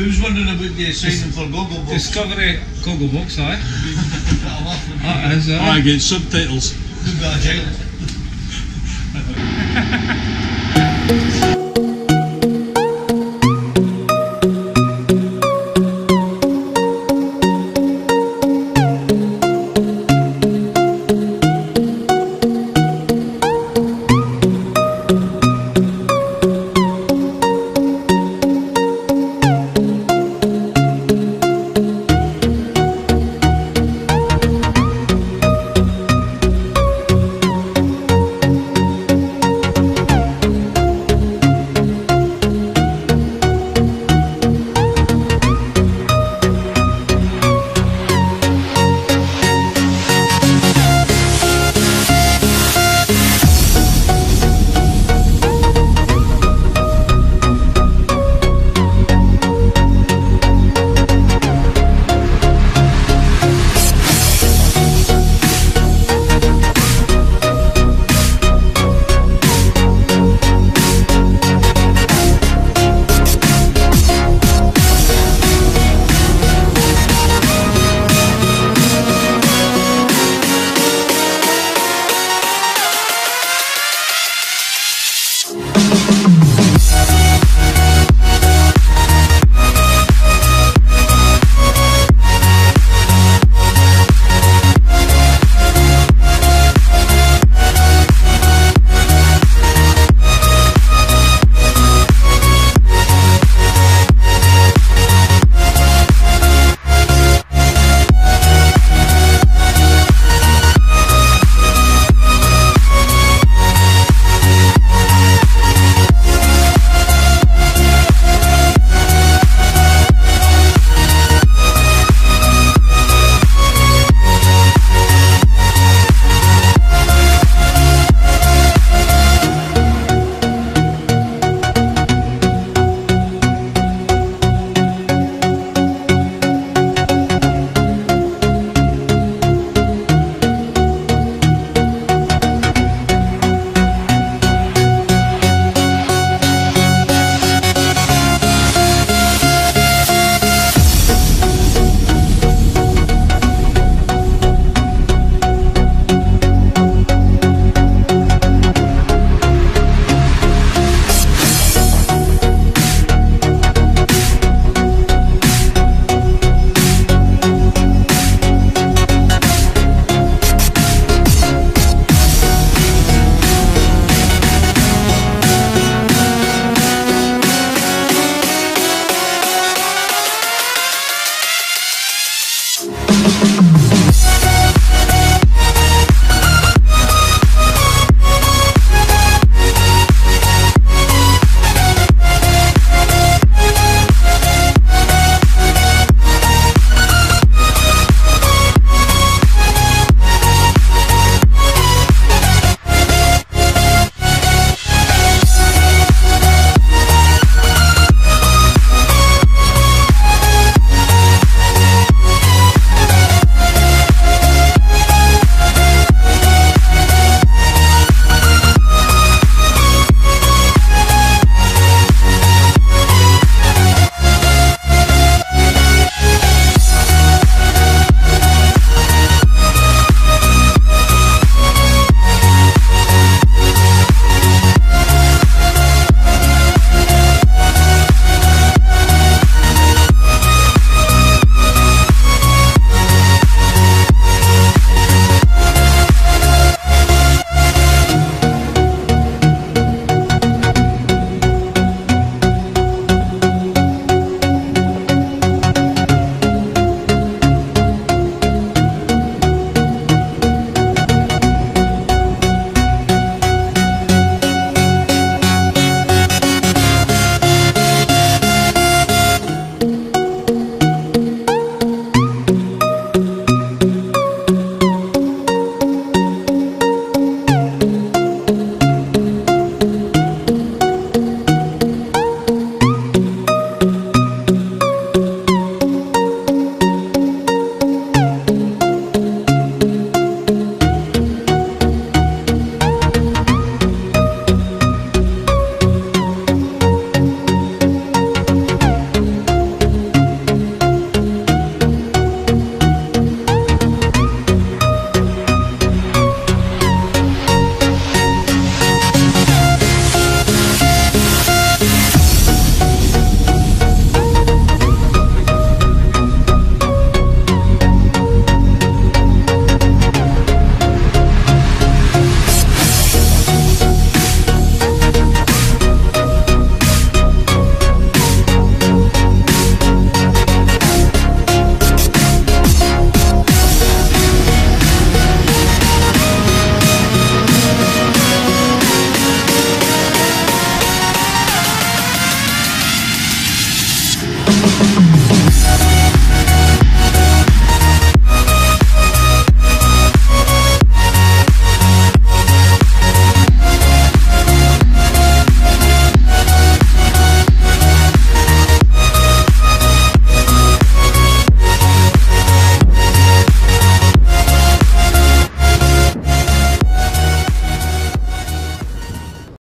We was wondering about the signing for Google Books? Discovery Google aye. i I get subtitles. We've got a jail.